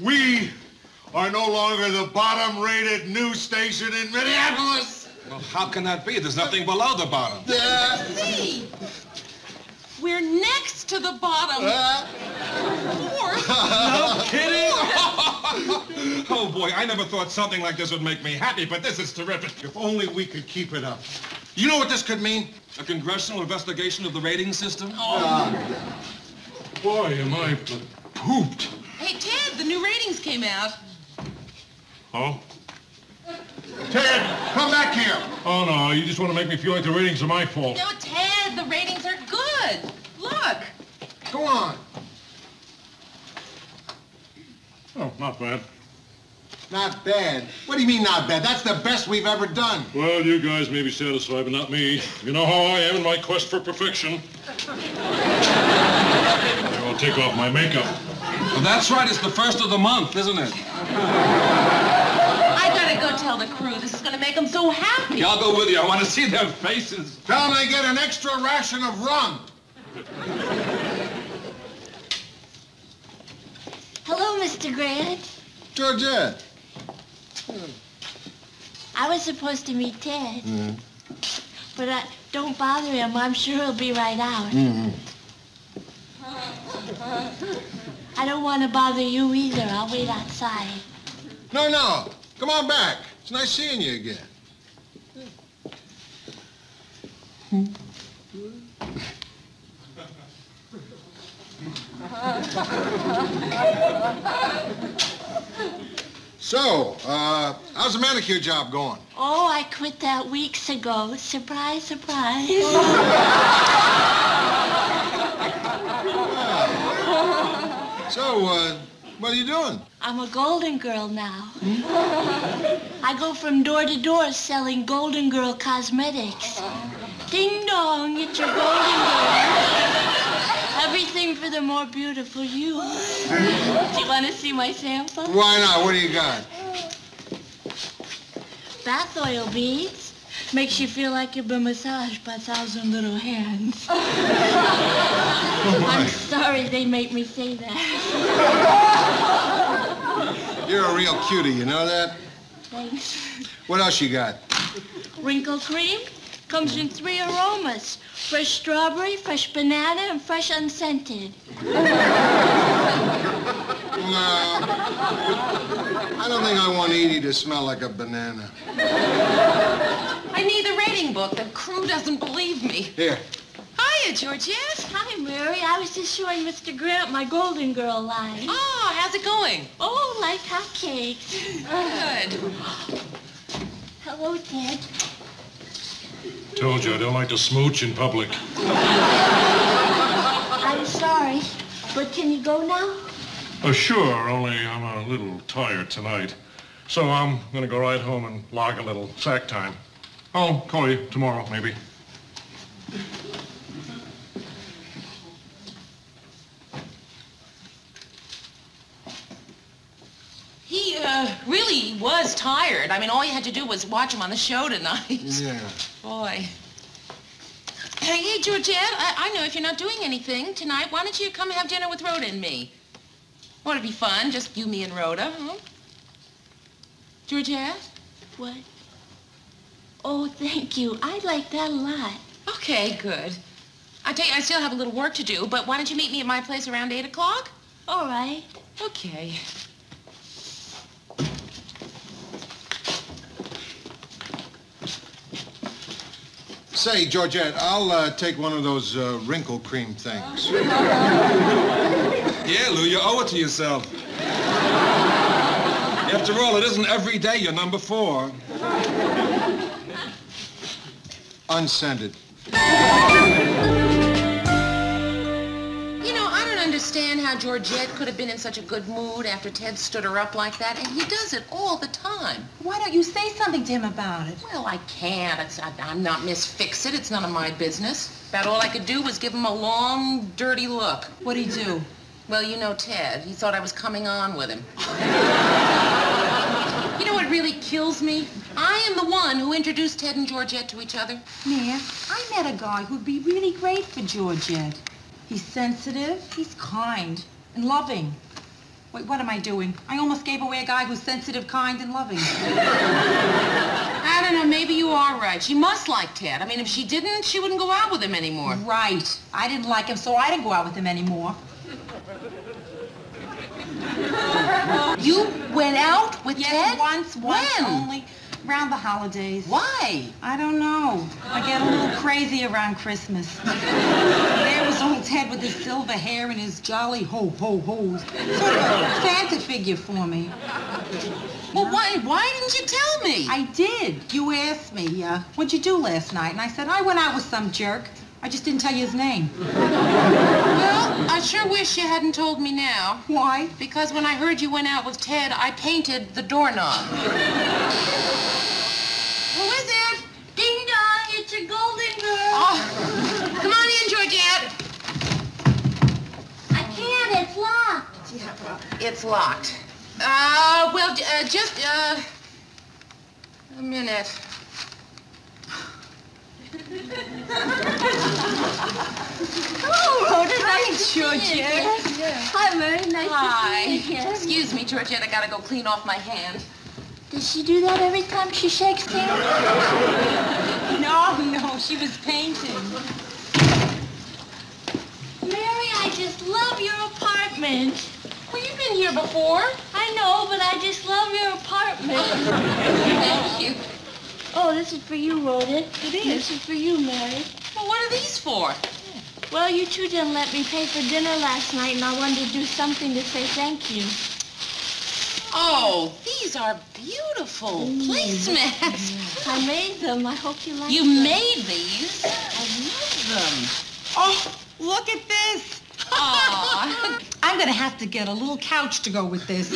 We are no longer the bottom-rated news station in Minneapolis. Well, how can that be? There's nothing below the bottom. See, we're next to the bottom. Fourth. No kidding? oh, boy, I never thought something like this would make me happy, but this is terrific. If only we could keep it up. You know what this could mean? A congressional investigation of the rating system? Oh. Boy, am I pooped. Hey, Ted, the new ratings came out. Oh? Ted, come back here. Oh, no, you just want to make me feel like the ratings are my fault. No, Ted, the ratings are good. Look. Go on. Oh, not bad. Not bad. What do you mean not bad? That's the best we've ever done. Well, you guys may be satisfied, but not me. You know how I am in my quest for perfection. I'll take off my makeup. Well, that's right. It's the first of the month, isn't it? I gotta go tell the crew. This is gonna make them so happy. I'll go with you. I want to see their faces. Tell them they get an extra ration of rum. Hello, Mr. Grant. Georgette. I was supposed to meet Ted. Mm-hmm. But I, don't bother him. I'm sure he'll be right out. Mm-hmm. I don't want to bother you either. I'll wait outside. No, no. Come on back. It's nice seeing you again. So, uh, how's the manicure job going? Oh, I quit that weeks ago. Surprise, surprise. So, uh, what are you doing? I'm a golden girl now. I go from door to door selling golden girl cosmetics. Ding dong, it's your golden girl. Everything for the more beautiful you. Do you want to see my sample? Why not? What do you got? Bath oil beads. Makes you feel like you've been massaged by a thousand little hands. I'm sorry they make me say that. You're a real cutie, you know that? Thanks. What else you got? Wrinkle cream comes in three aromas. Fresh strawberry, fresh banana, and fresh unscented. No. Uh, I don't think I want Edie to smell like a banana. I need the rating book. The crew doesn't believe me. Here. Hiya, Georgette. Hi, Mary. I was just showing Mr. Grant my Golden Girl line. Oh, how's it going? Oh, like hotcakes. Good. Hello, Ted. Told you I don't like to smooch in public. I'm sorry, but can you go now? Oh, sure, only I'm a little tired tonight. So I'm gonna go right home and log a little sack time. I'll call you tomorrow, maybe. He uh, really was tired. I mean, all you had to do was watch him on the show tonight. Yeah. Boy. Hey, hey, Georgette, I, I know if you're not doing anything tonight, why don't you come have dinner with Rhoda and me? Want to be fun, just you, me, and Rhoda, huh? Georgette? What? Oh, thank you. I'd like that a lot. Okay, good. I tell you, I still have a little work to do, but why don't you meet me at my place around 8 o'clock? All right. Okay. Say, Georgette, I'll uh, take one of those uh, wrinkle cream things. Yeah, Lou, you owe it to yourself. After all, it isn't every day you're number four. Unscented. Understand how Georgette could have been in such a good mood after Ted stood her up like that, and he does it all the time. Why don't you say something to him about it? Well, I can't. It's, I, I'm not Miss Fix-It. It's none of my business. About all I could do was give him a long, dirty look. What'd he do? Well, you know Ted. He thought I was coming on with him. you know what really kills me? I am the one who introduced Ted and Georgette to each other. Mia, I met a guy who'd be really great for Georgette. He's sensitive, he's kind, and loving. Wait, what am I doing? I almost gave away a guy who's sensitive, kind, and loving. I don't know, maybe you are right. She must like Ted. I mean, if she didn't, she wouldn't go out with him anymore. right. I didn't like him, so I didn't go out with him anymore. You went out with Yes, Ted? once, once When? only. Around the holidays. Why? I don't know. I get a little crazy around Christmas. there was old Ted with his silver hair and his jolly ho ho ho's. Sort of a Santa figure for me. Well, why, why didn't you tell me? I did. You asked me, uh, what'd you do last night? And I said, I went out with some jerk. I just didn't tell you his name. Well, I sure wish you hadn't told me now. Why? Because when I heard you went out with Ted, I painted the doorknob. Who is it? Ding dong, it's your golden girl. Oh, come on in, Georgette. I can't, it's locked. It's locked. Uh, well, uh, just, uh, a minute. Oh, thanks, Georgette. Hi, Mary. Nice Hi. to see you again. Excuse me, Georgette, I gotta go clean off my hand. Does she do that every time she shakes hands? No, no, she was painting. Mary, I just love your apartment. Well, you've been here before. I know, but I just love your apartment. Thank you. oh, this is for you, Rhoda. It is. This is for you, Mary. Well, what are these for? Well, you two didn't let me pay for dinner last night, and I wanted to do something to say thank you. Oh, these are beautiful mm. placemats. I made them. I hope you like You them. You made these? I love them. Oh, look at this. Aw. I'm gonna have to get a little couch to go with this.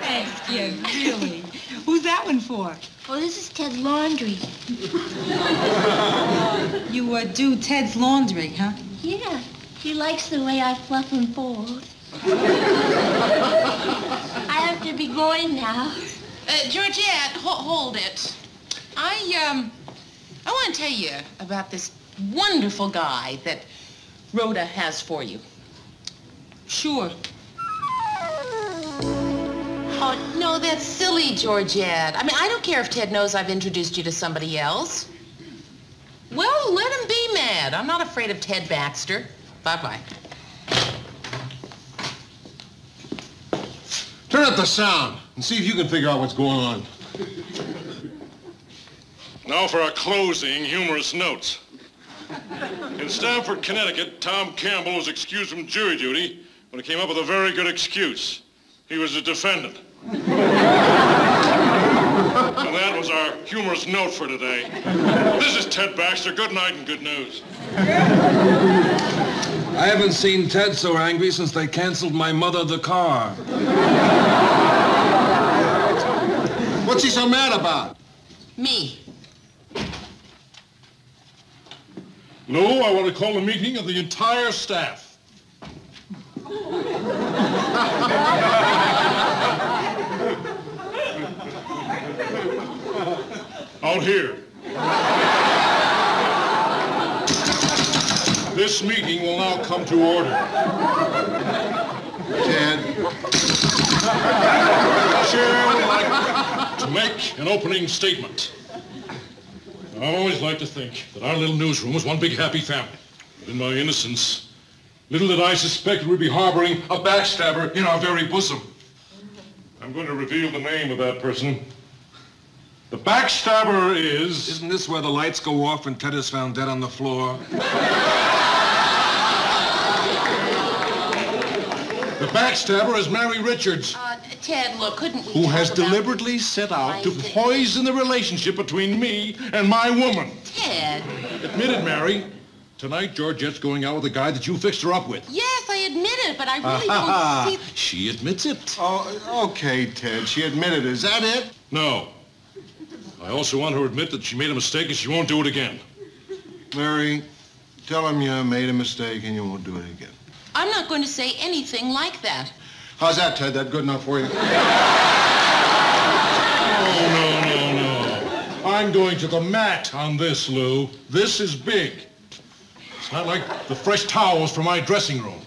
Thanks, you, really. Who's that one for? Oh, this is Ted's laundry. You uh, do Ted's laundry, huh? Yeah, he likes the way I fluff and fold. I have to be going now. Uh, Georgette, ho- hold it. I, um, I want to tell you about this wonderful guy that Rhoda has for you. Sure. Oh, no, that's silly, Georgette. I mean, I don't care if Ted knows I've introduced you to somebody else. Well, let him be mad. I'm not afraid of Ted Baxter. Bye-bye. Turn up the sound and see if you can figure out what's going on. Now for our closing humorous notes. In Stamford, Connecticut, Tom Campbell was excused from jury duty when he came up with a very good excuse. He was a defendant. and that was our humorous note for today. This is Ted Baxter. Good night and good news. I haven't seen Ted so angry since they canceled my mother the car. What's he so mad about? Me. Lou, I want to call a meeting of the entire staff. Out here. This meeting will now come to order. Ted, Chair would like to make an opening statement. I always like to think that our little newsroom was one big happy family. But in my innocence, little did I suspect we'd be harboring a backstabber in our very bosom. I'm going to reveal the name of that person. The backstabber is... Isn't this where the lights go off and Ted is found dead on the floor? The backstabber is Mary Richards, Uh, Ted, look, couldn't we who talk has about deliberately set out to Right. poison the relationship between me and my woman. Ted. Admit it, Mary. Tonight, Georgette's going out with a guy that you fixed her up with. Yes, I admit it, but I really don't see... She admits it. Oh, okay, Ted. She admitted. Is that it? No. I also want her to admit that she made a mistake and she won't do it again. Mary, tell him you made a mistake and you won't do it again. I'm not going to say anything like that. How's that, Ted? That good enough for you? Oh, no, no, no. I'm going to the mat on this, Lou. This is big. It's not like the fresh towels from my dressing room.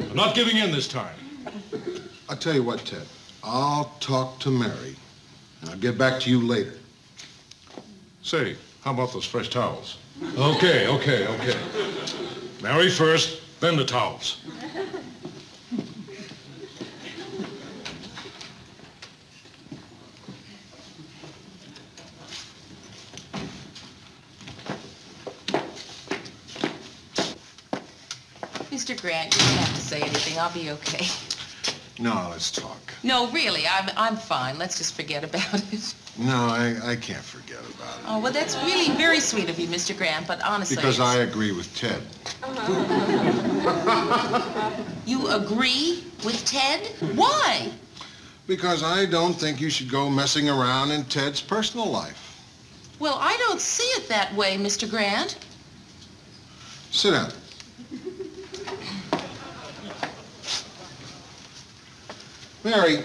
I'm not giving in this time. I'll tell you what, Ted. I'll talk to Mary. And I'll get back to you later. Say, how about those fresh towels? Okay, okay, okay. Mary first, then the towels. Mr. Grant, you don't have to say anything. I'll be okay. No, let's talk. No, really, I'm, I'm fine. Let's just forget about it. No, I, I can't forget about it. Oh, well, that's really very sweet of you, Mr. Grant, but honestly... Because I agree with Ted. You agree with Ted? Why? Because I don't think you should go messing around in Ted's personal life. Well, I don't see it that way, Mr. Grant. Sit down. Mary,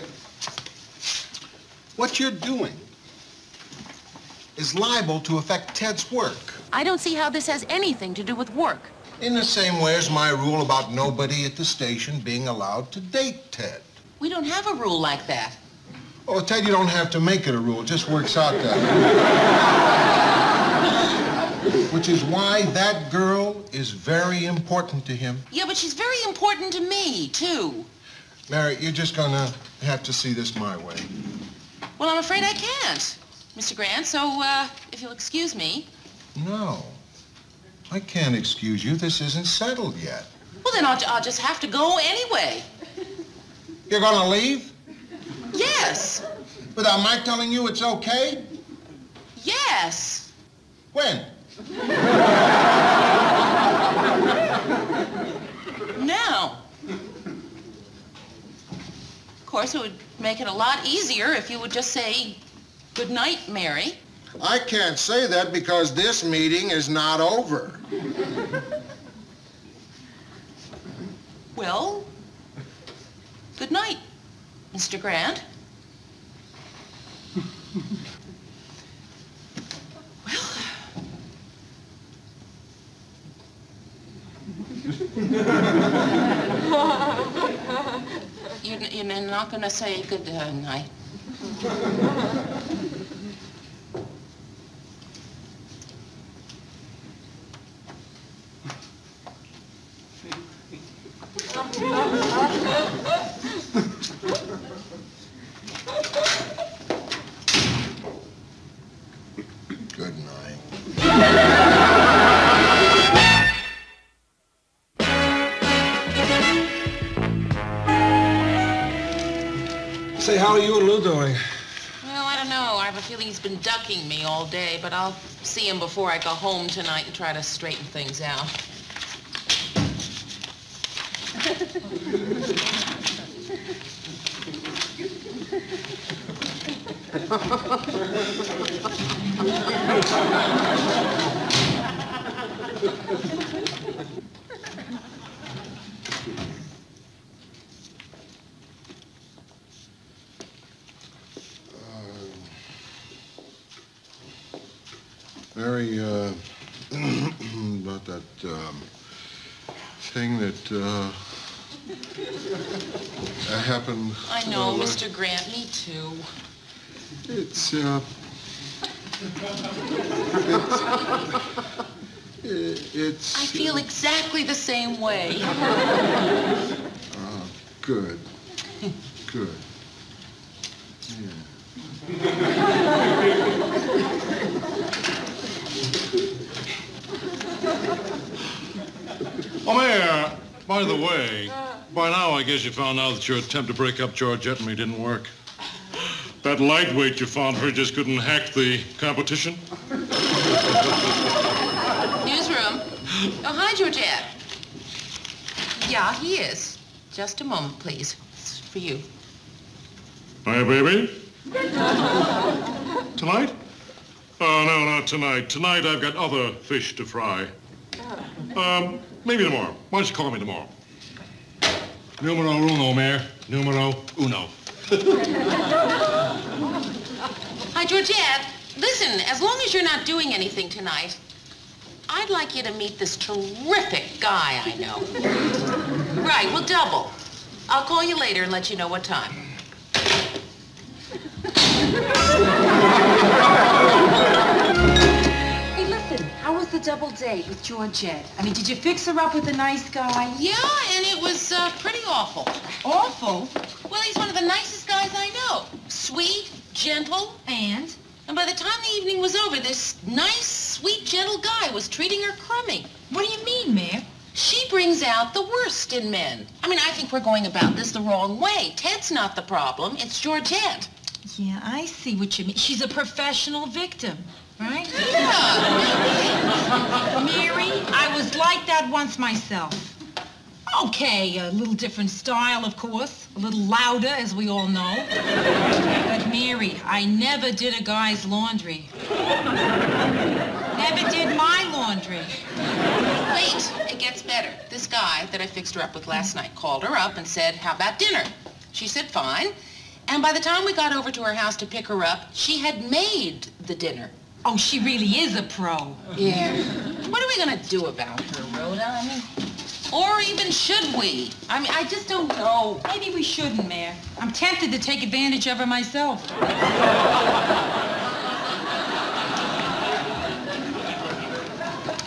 what you're doing is liable to affect Ted's work. I don't see how this has anything to do with work. In the same way as my rule about nobody at the station being allowed to date Ted. We don't have a rule like that. Oh, Ted, you don't have to make it a rule. It just works out that way. Which is why that girl is very important to him. Yeah, but she's very important to me, too. Mary, you're just gonna have to see this my way. Well, I'm afraid I can't, Mr. Grant, so, uh, if you'll excuse me. No. I can't excuse you. This isn't settled yet. Well, then I'll, I'll just have to go anyway. You're gonna leave? Yes. Without my telling you it's okay? Yes. When? Now. Of course, it would make it a lot easier if you would just say, good night, Mary. I can't say that because this meeting is not over. Well, good night, Mr. Grant. Well, you're, you're not going to say good night. See him before I go home tonight and try to straighten things out. Mary, uh, about that um, thing that uh, happened. I know, uh, Mr. Grant, me too. It's uh, it's, it's I feel exactly the same way. uh, good, good. Oh, Mayor, by the way, by now I guess you found out that your attempt to break up Georgette and me didn't work. That lightweight you found for her just couldn't hack the competition. Newsroom. Oh, hi, Georgette. Yeah, he is. Just a moment, please. It's for you. Hi, baby. Tonight? Oh, no, not tonight. Tonight I've got other fish to fry. Um, maybe tomorrow. Why don't you call me tomorrow? Numero uno, Mayor. Numero uno. Hi, Georgette. Listen, as long as you're not doing anything tonight, I'd like you to meet this terrific guy I know. Right, well, double. I'll call you later and let you know what time. double date with Georgette? I mean, did you fix her up with a nice guy? Yeah, and it was uh, pretty awful. Awful. Well, he's one of the nicest guys I know. Sweet, gentle, And? and by the time the evening was over, this nice, sweet, gentle guy was treating her crummy. What do you mean, Mare? She brings out the worst in men. I mean, I think we're going about this the wrong way. Ted's not the problem. It's Georgette. Yeah, I see what you mean. She's a professional victim, right? Mary, I was like that once myself. Okay, a little different style, of course. A little louder, as we all know. But Mary, I never did a guy's laundry. Never did my laundry. Wait, it gets better. This guy that I fixed her up with last night called her up and said, how about dinner? She said, fine. And by the time we got over to her house to pick her up, she had made the dinner. Oh, she really is a pro. Yeah. What are we gonna do about her, Rhoda? I mean, or even should we? I mean, I just don't know. Maybe we shouldn't, Mare. I'm tempted to take advantage of her myself.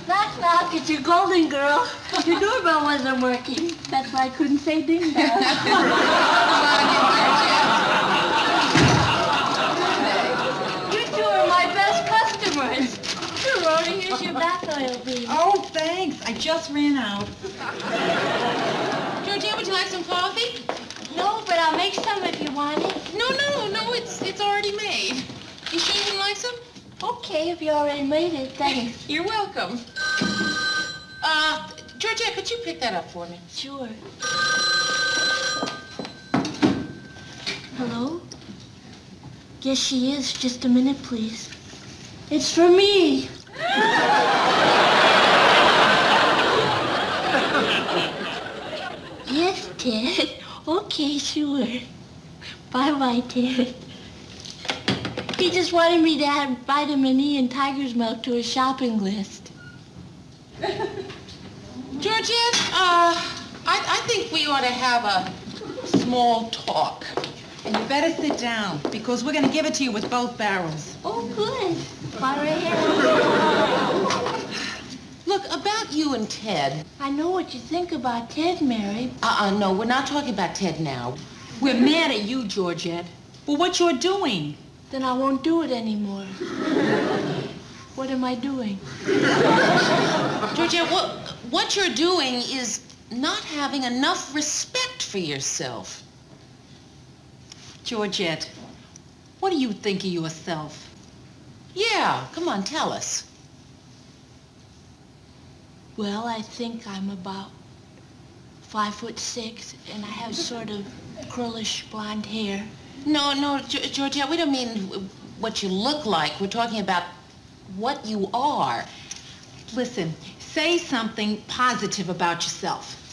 Knock, knock, it's your golden girl. Your doorbell wasn't working. That's why I couldn't say ding dong. you two are my best customers. Here, Rhoda, here's your bath. Oh, thanks. I just ran out. Georgette, would you like some coffee? No, but I'll make some if you want it. No, no, no, it's it's already made. You sure you would like some? Okay, if you already made it, thanks. You're welcome. Uh, Georgette, could you pick that up for me? Sure. Hello? Yes, she is. Just a minute, please. It's for me. Yes, Ted. Okay, sure. Bye-bye, Ted. He just wanted me to add vitamin E and tiger's milk to his shopping list. Georgette, uh, I, I think we ought to have a small talk. And you better sit down, because we're going to give it to you with both barrels. Oh, good. Fire ahead. Look, about you and Ted. I know what you think about Ted, Mary. Uh-uh, no, we're not talking about Ted now. We're mad at you, Georgette, for what you're doing. Then I won't do it anymore. what am I doing? Georgette, what, what you're doing is not having enough respect for yourself. Georgette, what do you think of yourself? Yeah, come on, tell us. Well, I think I'm about five foot six, and I have sort of curlish blonde hair. No, no, Ge- Georgette, we don't mean what you look like. We're talking about what you are. Listen, say something positive about yourself.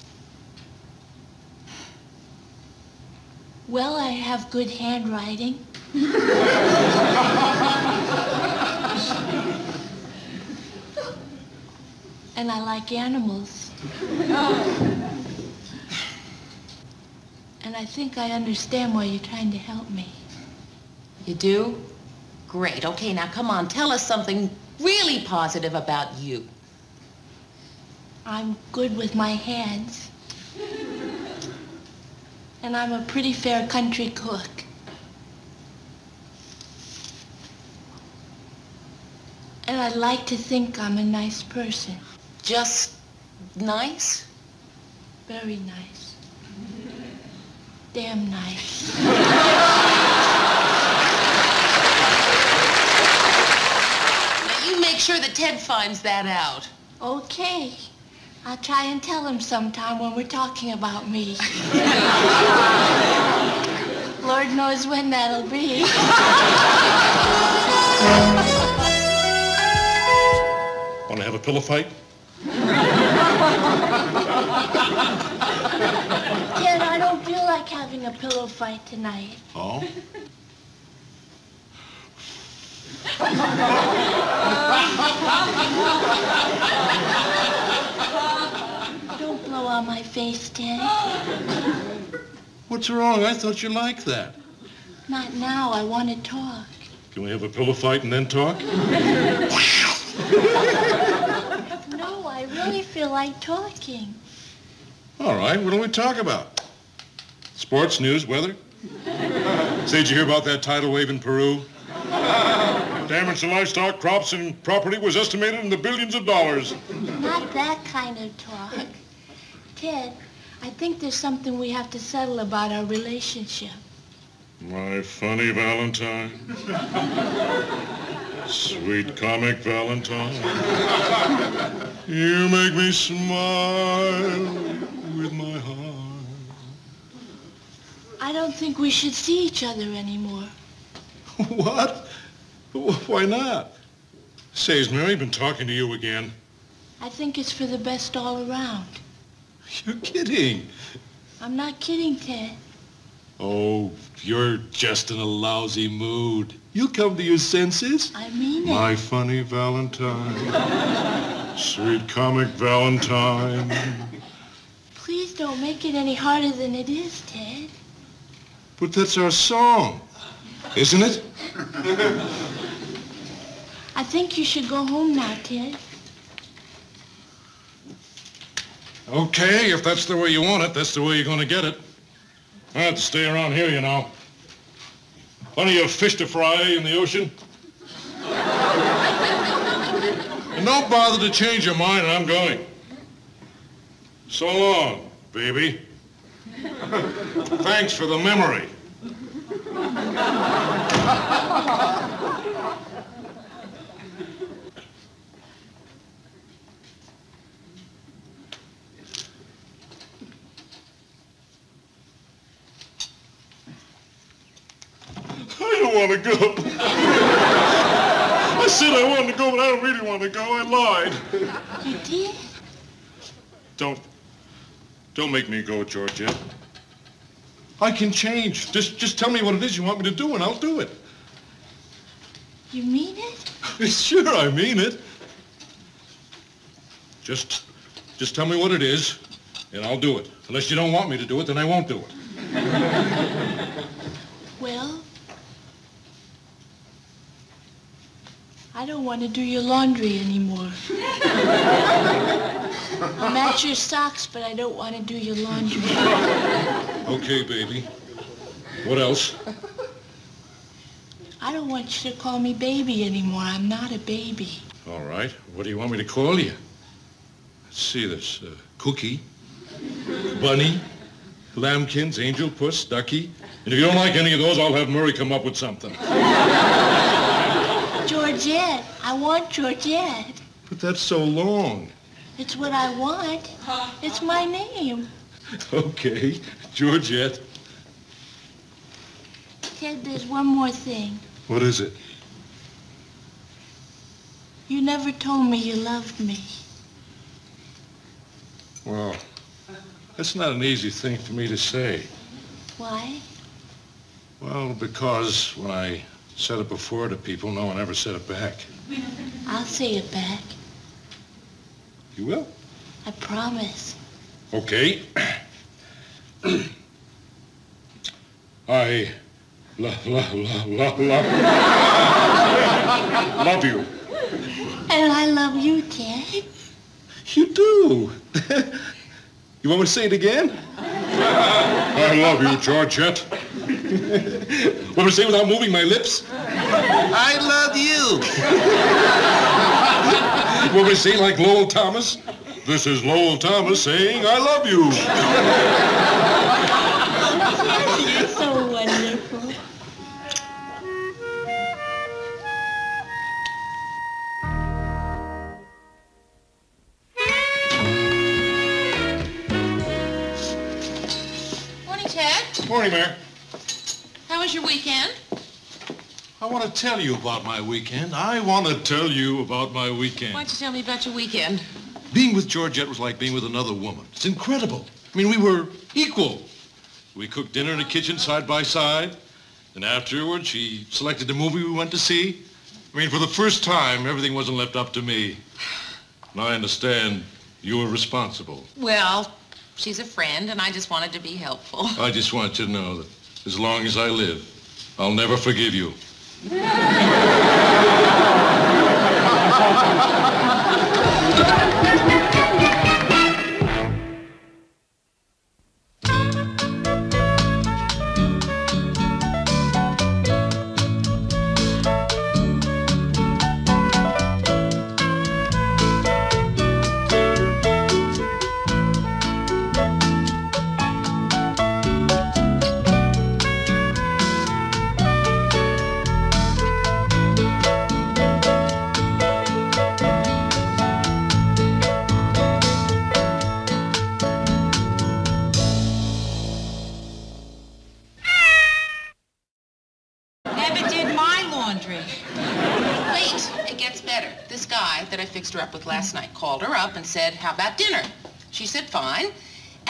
Well, I have good handwriting. and I like animals. and I think I understand why you're trying to help me. You do? Great. Okay, now come on, tell us something really positive about you. I'm good with my hands. And I'm a pretty fair country cook. And I'd like to think I'm a nice person. Just nice? Very nice. Damn nice. Now, you make sure that Ted finds that out. Okay. I'll try and tell him sometime when we're talking about me. Lord knows when that'll be. Want to have a pillow fight? Ted, I don't feel like having a pillow fight tonight. Oh? On my face, Ted? What's wrong? I thought you liked that. Not now. I want to talk. Can we have a pillow fight and then talk? No, I really feel like talking. All right, what do we talk about? Sports, news, weather? Say, did you hear about that tidal wave in Peru? Damage to livestock, crops, and property was estimated in the billions of dollars. Not that kind of talk. Ted, I think there's something we have to settle about our relationship. My funny Valentine. Sweet comic Valentine. You make me smile with my heart. I don't think we should see each other anymore. What? Why not? Say, has Mary been talking to you again? I think it's for the best all around. You're kidding. I'm not kidding, Ted. Oh, you're just in a lousy mood. You come to your senses. I mean it. My funny Valentine. Sweet comic Valentine. Please don't make it any harder than it is, Ted. But that's our song, isn't it? I think you should go home now, Ted. Okay, if that's the way you want it, that's the way you're going to get it. I have to stay around here, you know. Plenty of fish to fry in the ocean. and don't bother to change your mind, and I'm going. So long, baby. Thanks for the memory. I don't want to go. I said I wanted to go, but I don't really want to go. I lied. You did? Don't, don't make me go, Georgette. I can change. Just, just tell me what it is you want me to do, and I'll do it. You mean it? sure, I mean it. Just, just tell me what it is, and I'll do it. Unless you don't want me to do it, then I won't do it. Well, I don't want to do your laundry anymore. I'll match your socks, but I don't want to do your laundry. Okay, baby. What else? I don't want you to call me baby anymore. I'm not a baby. All right. What do you want me to call you? Let's see this. Uh, Cookie, Bunny, Lambkins, Angel Puss, Ducky. And if you don't like any of those, I'll have Murray come up with something. Georgette. I want Georgette. But that's so long. It's what I want. It's my name. Okay, Georgette. Ted, there's one more thing. What is it? You never told me you loved me. Well, that's not an easy thing for me to say. Why? Well, because when I said it before to people, no one ever said it back. I'll say it back. You will? I promise. Okay. I love, love, love, love, love, love you. And I love you, Ted. You do. you want me to say it again? I love you, Georgette. Want me to say it without moving my lips? I love you. Want me to say like Lowell Thomas? This is Lowell Thomas saying, I love you. You're so wonderful. Morning, Ted. Morning, Mayor. How was your weekend? I want to tell you about my weekend. I want to tell you about my weekend. Why don't you tell me about your weekend? Being with Georgette was like being with another woman. It's incredible. I mean, we were equal. We cooked dinner in the kitchen side by side. And afterward, she selected the movie we went to see. I mean, for the first time, everything wasn't left up to me. Now I understand you were responsible. Well, She's a friend, and I just wanted to be helpful. I just want you to know that as long as I live, I'll never forgive you.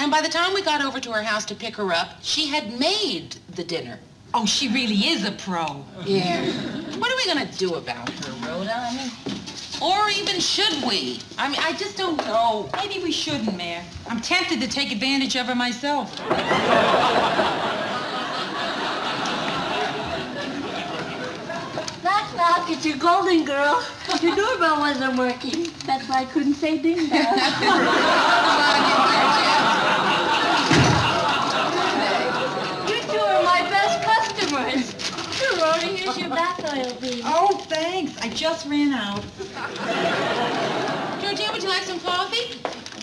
And by the time we got over to her house to pick her up, she had made the dinner. Oh, she really is a pro. Yeah. What are we gonna do about her, Rhoda? I mean, or even should we? I mean, I just don't know. Maybe we shouldn't, Mare. I'm tempted to take advantage of her myself. Knock, knock, it's your golden girl. Your doorbell wasn't working. That's why I couldn't say ding dong. you two are my best customers. Here, Rhoda, here's your bath oil, baby. Oh, thanks. I just ran out. Georgette, would you like some coffee?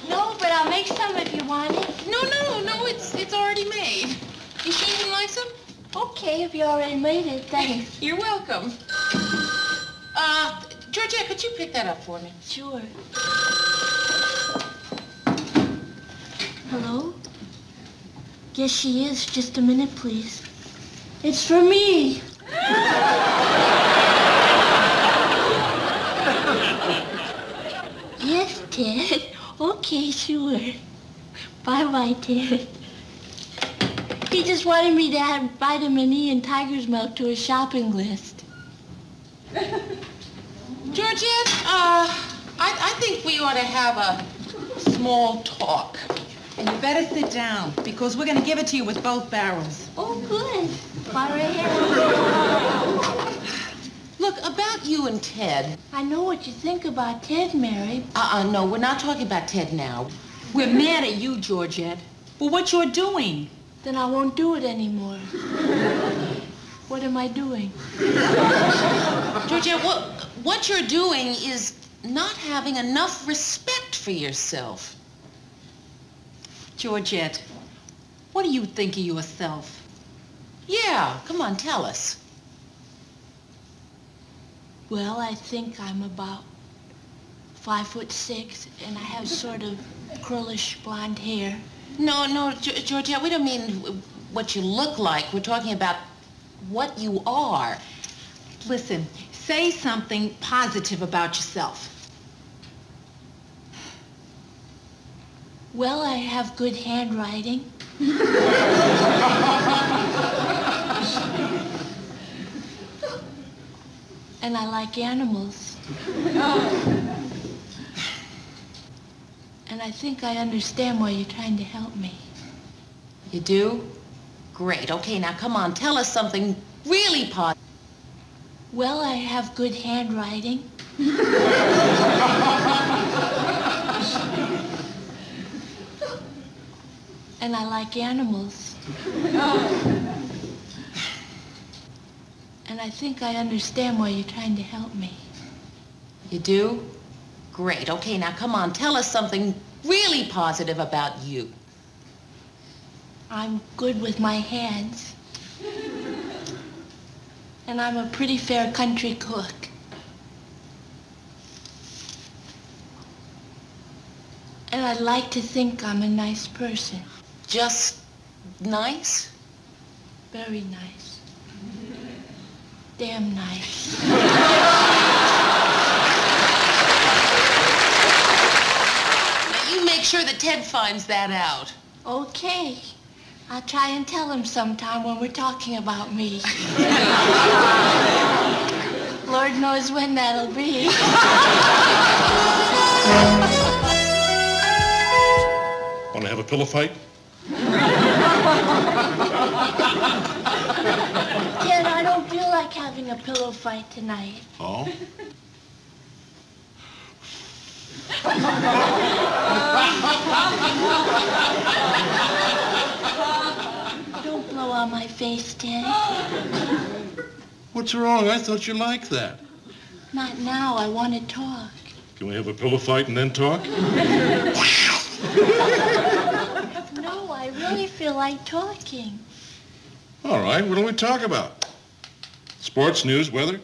No, but I'll make some if you want it. No, no, no, it's it's already made. You sure you would like some? Okay, if you already made it, thanks. You're welcome. Uh, Georgette, could you pick that up for me? Sure. Hello? Yes, she is. Just a minute, please. It's for me. Yes, Ted. Okay, sure. Bye-bye, Ted. He just wanted me to add vitamin E and tiger's milk to his shopping list. Georgette, uh, I, I think we ought to have a small talk. And you better sit down, because we're going to give it to you with both barrels. Oh, good. Fire ahead. Look, about you and Ted. I know what you think about Ted, Mary. Uh-uh, no, we're not talking about Ted now. We're mad at you, Georgette, for what you're doing. Then I won't do it anymore. what am I doing? Georgette, what, what you're doing is not having enough respect for yourself. Georgette, what do you think of yourself? Yeah, come on, tell us. Well, I think I'm about five foot six, and I have sort of curlish blonde hair. No, no, Georgette, we don't mean what you look like. We're talking about what you are. Listen, say something positive about yourself. Well, I have good handwriting. and I like animals. and I think I understand why you're trying to help me. You do? Great. Okay, now come on, tell us something really positive. Well, I have good handwriting. and I like animals. and I think I understand why you're trying to help me. You do? Great. Okay, now come on, tell us something really positive about you. I'm good with my hands. And I'm a pretty fair country cook. And I'd like to think I'm a nice person. Just nice? Very nice. Damn nice. Now you make sure that Ted finds that out. Okay. I'll try and tell him sometime when we're talking about me. Lord knows when that'll be. Want to have a pillow fight? Ted, I don't feel like having a pillow fight tonight. Oh? Don't blow on my face, Ted. What's wrong? I thought you liked that. Not now. I want to talk. Can we have a pillow fight and then talk? No, I really feel like talking. All right, what do we talk about? Sports, news, weather?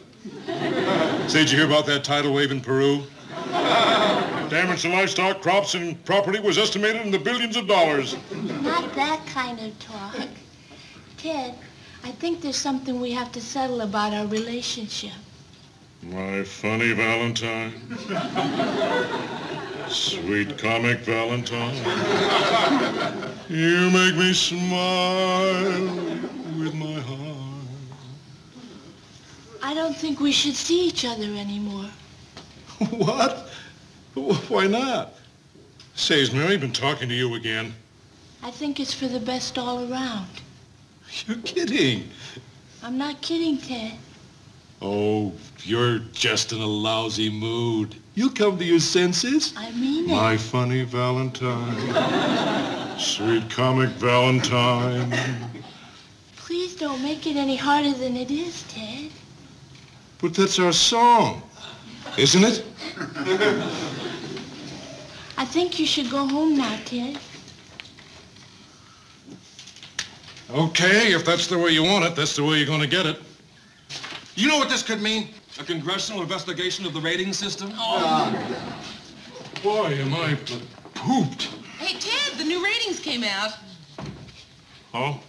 Say, did you hear about that tidal wave in Peru? Damage to livestock, crops, and property was estimated in the billions of dollars. Not that kind of talk. Ted, I think there's something we have to settle about our relationship. My funny Valentine. Sweet comic Valentine. You make me smile with my heart. I don't think we should see each other anymore. What? Why not? Say, has Mary been talking to you again? I think it's for the best all around. You're kidding. I'm not kidding, Ted. Oh, you're just in a lousy mood. You'll come to your senses. I mean it. My funny Valentine. Sweet comic Valentine. Please don't make it any harder than it is, Ted. But that's our song, isn't it? I think you should go home now, Ted. Okay, if that's the way you want it, that's the way you're going to get it. You know what this could mean? A congressional investigation of the rating system? Oh. Boy, am I pooped. Hey, Ted, the new ratings came out. Oh?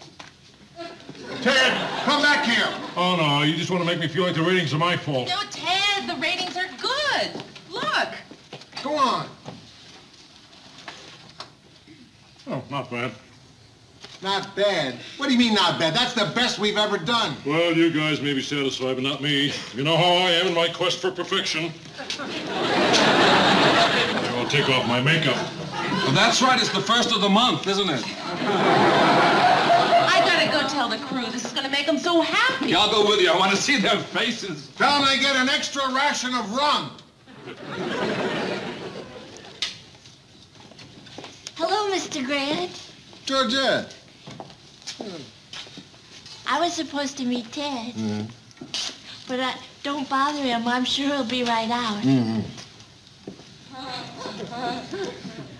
Ted, come back here. Oh, no, you just want to make me feel like the ratings are my fault. No, Ted, the ratings are good. Look. Go on. Oh, not bad. Not bad. What do you mean not bad? That's the best we've ever done. Well, you guys may be satisfied, but not me. You know how I am in my quest for perfection. I'll take off my makeup. Well, that's right. It's the first of the month, isn't it? I gotta go tell the crew. This is gonna make them so happy. Yeah, I'll go with you. I want to see their faces. Tell them they get an extra ration of rum. Hello, Mr. Grant. Georgette. I was supposed to meet Ted. Mm-hmm. But I, don't bother him. I'm sure he'll be right out. Mm-hmm.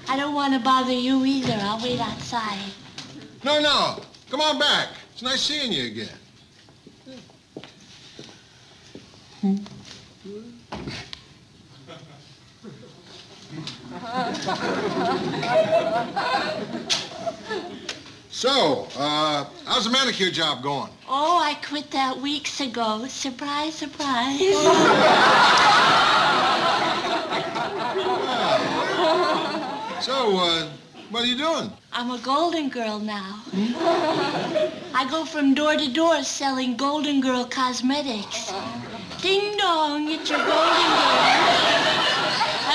I don't want to bother you either. I'll wait outside. No, no. Come on back. It's nice seeing you again. So, uh, how's the manicure job going? Oh, I quit that weeks ago. Surprise, surprise. So, uh, what are you doing? I'm a golden girl now. Hmm? I go from door to door selling golden girl cosmetics. Ding dong, it's your golden girl.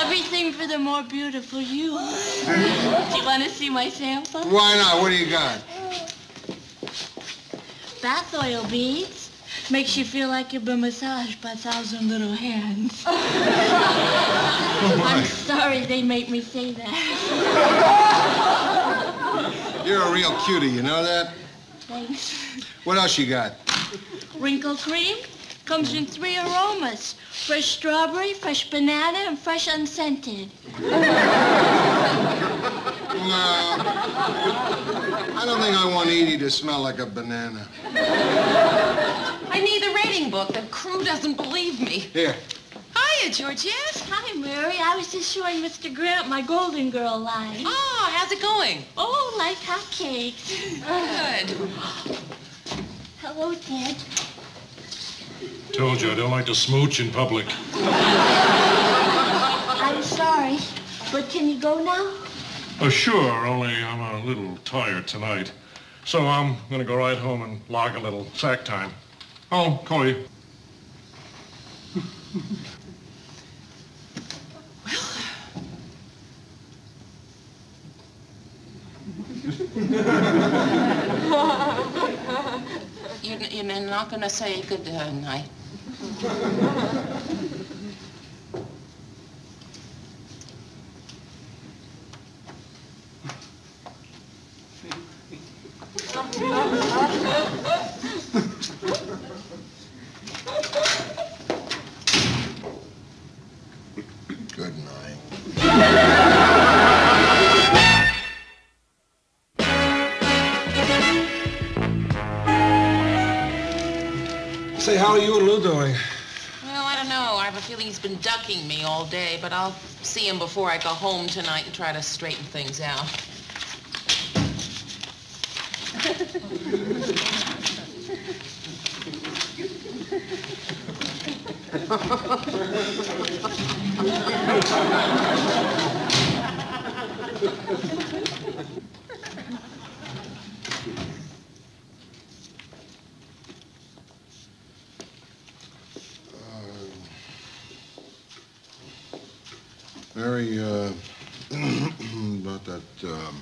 Everything for the more beautiful you. Do you want to see my sample? Why not? What do you got? Bath oil beads. Makes you feel like you've been massaged by a thousand little hands. Oh I'm sorry they make me say that. You're a real cutie, you know that? Thanks. What else you got? Wrinkle cream comes in three aromas. Fresh strawberry, fresh banana, and fresh unscented. No. I don't think I want Edie to smell like a banana. I need the rating book. The crew doesn't believe me. Here. Hiya, Georgette. Hi, Mary. I was just showing Mr. Grant my golden girl line. Oh, how's it going? Oh, like hotcakes. Good. Hello, Ted. Told you I don't like to smooch in public. I'm sorry, but can you go now? Oh, sure, only I'm a little tired tonight. So I'm going to go right home and log a little sack time. Oh, Corey. you, you not gonna say good uh, night? don't know. I have a feeling he's been ducking me all day, but I'll see him before I go home tonight and try to straighten things out. Mary, uh, about that um,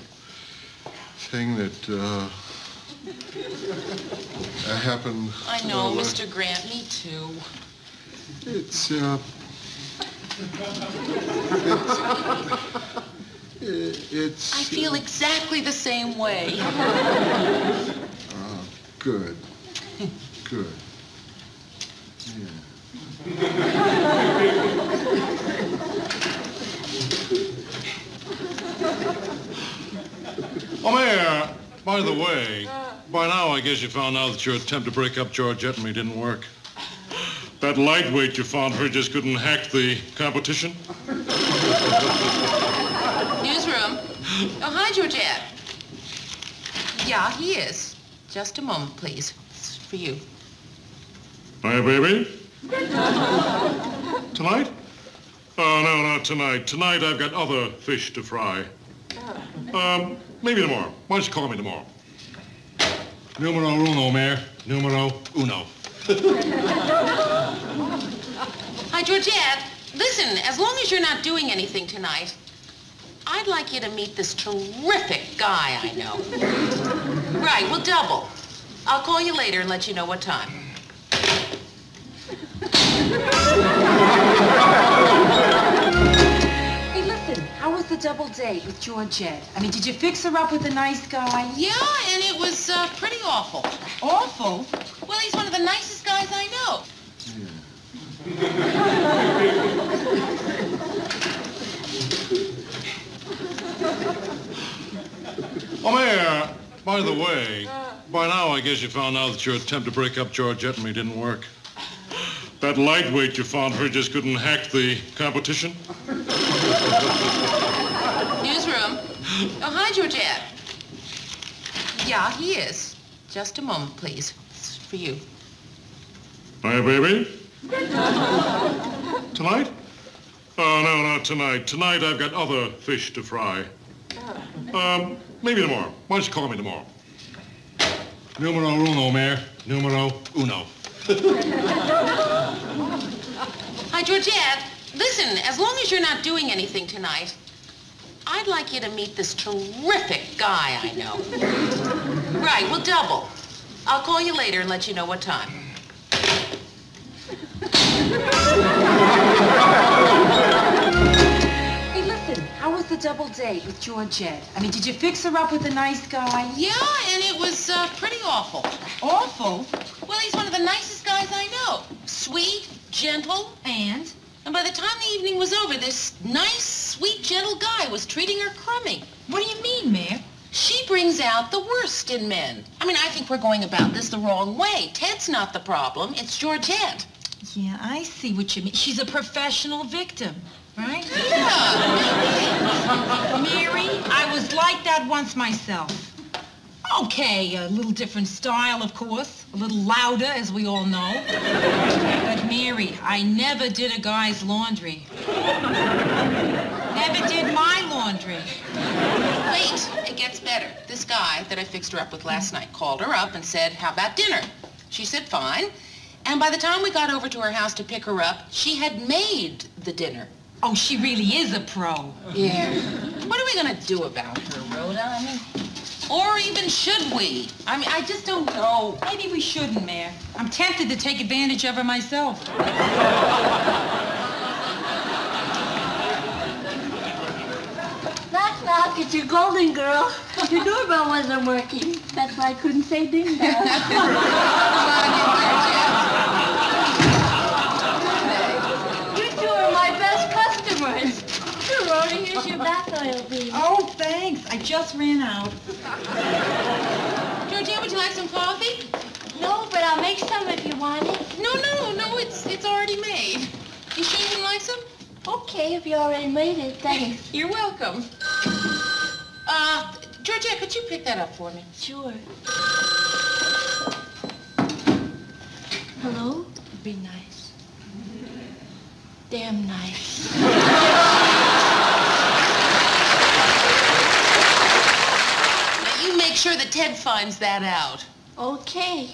thing that uh, happened. I know, uh, Mr. Grant. Me too. It's uh, it's, it's I feel exactly the same way. uh, good, good. Yeah. Oh, Mare, uh, by the way, by now I guess you found out that your attempt to break up Georgette and me didn't work. That lightweight you found her just couldn't hack the competition. Newsroom. Oh, hi, Georgette. Yeah, he is. Just a moment, please. It's for you. Hi, baby. Tonight? Oh, no, not tonight. Tonight I've got other fish to fry. Um, maybe tomorrow. Why don't you call me tomorrow? Numero uno, Mare. Numero uno. Hi, Georgette. Listen, as long as you're not doing anything tonight, I'd like you to meet this terrific guy I know. Right, we'll double. I'll call you later and let you know what time. Double date with Georgette? I mean, did you fix her up with a nice guy? Yeah, and it was uh, pretty awful. Awful. Well, he's one of the nicest guys I know. Oh, Mare, by the way, by now I guess you found out that your attempt to break up Georgette and me didn't work. That lightweight you found her just couldn't hack the competition. Oh, hi, Georgette. Yeah, he is. Just a moment, please. It's for you. Hi, baby. Tonight? Oh, no, not tonight. Tonight I've got other fish to fry. Um, maybe tomorrow. Why don't you call me tomorrow? Numero uno, Mare. Numero uno. Hi, Georgette. Listen, as long as you're not doing anything tonight, I'd like you to meet this terrific guy I know. Right, we'll double. I'll call you later and let you know what time. Hey, listen, how was the double date with Georgette? I mean, did you fix her up with a nice guy? Yeah, and it was uh, pretty awful. Awful. Well, he's one of the nicest guys I know. Sweet, gentle, And? And by the time the evening was over, this nice, sweet, gentle guy was treating her crummy. What do you mean, Mare? She brings out the worst in men. I mean, I think we're going about this the wrong way. Ted's not the problem. It's Georgette. Yeah, I see what you mean. She's a professional victim, right? Yeah. Mary, I was like that once myself. Okay, a little different style, of course. A little louder, as we all know. But Mary, I never did a guy's laundry. Never did my laundry. Wait, it gets better. This guy that I fixed her up with last night called her up and said, how about dinner? She said, fine. And by the time we got over to her house to pick her up, she had made the dinner. Oh, she really is a pro. Yeah. What are we going to do about her, Rhoda? I mean, Or even should we? I mean, I just don't know. Maybe we shouldn't, Mare. I'm tempted to take advantage of her myself. Knock, knock, it's your golden girl. Your doorbell wasn't working. That's why I couldn't say ding dong. you two are my best customers. Here, Rhoda, here's your bath oil, baby. Oh, thanks. I just ran out. Georgia, would you like some coffee? No, but I'll make some if you want it. No, no, no, it's it's already made. You sure you wouldn't like some? Okay, if you already made it, thanks. You're welcome. Uh, Georgia, could you pick that up for me? Sure. Hello? Be nice. Damn nice. Now, you make sure that Ted finds that out. Okay.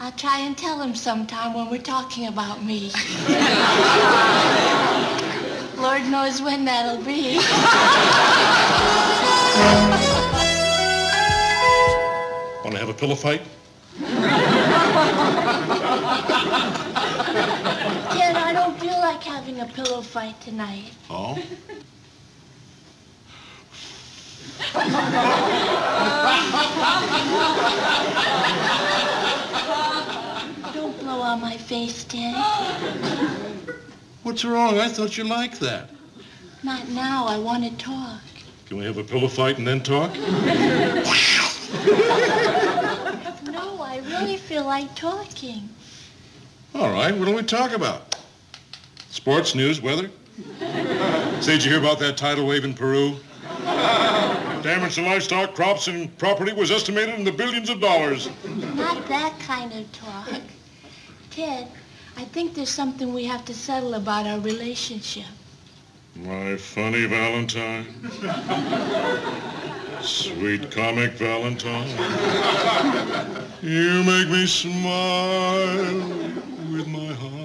I'll try and tell him sometime when we're talking about me. Lord knows when that'll be. Want to have a pillow fight? Ted, I don't feel like having a pillow fight tonight. Oh? Don't blow on my face, Ted. What's wrong? I thought you liked that. Not now. I want to talk. Can we have a pillow fight and then talk? No, I really feel like talking. All right, what do we talk about? Sports, news, weather? Say, did you hear about that tidal wave in Peru? Damage to livestock, crops, and property was estimated in the billions of dollars. Not that kind of talk. Ted, I think there's something we have to settle about our relationship. My funny Valentine. Sweet comic Valentine. You make me smile with my heart.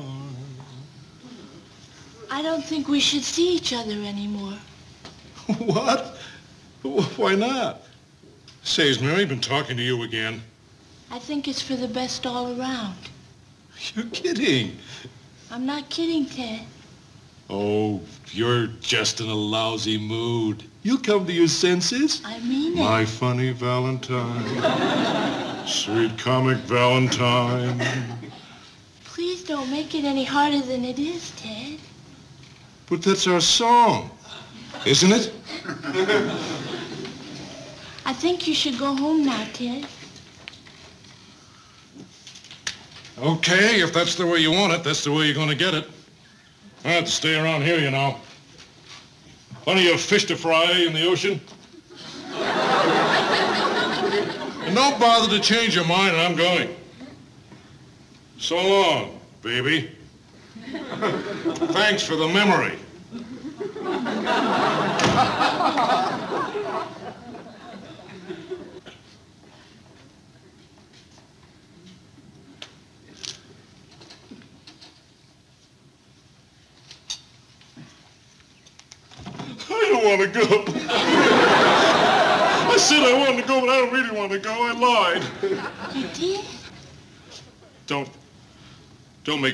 I don't think we should see each other anymore. What? Why not? Say, has Mary been talking to you again? I think it's for the best all around. You're kidding. I'm not kidding, Ted. Oh, you're just in a lousy mood. You come to your senses. I mean it. My funny Valentine. Sweet comic Valentine. Please don't make it any harder than it is, Ted. But that's our song, isn't it? I think you should go home now, Ted. Okay, if that's the way you want it, that's the way you're going to get it. I have to stay around here, you know. Plenty of fish to fry in the ocean. and don't bother to change your mind, I'm going. So long, baby. Thanks for the memory. I don't want to go. I said I wanted to go, but I don't really want to go. I lied. You did? Don't, don't make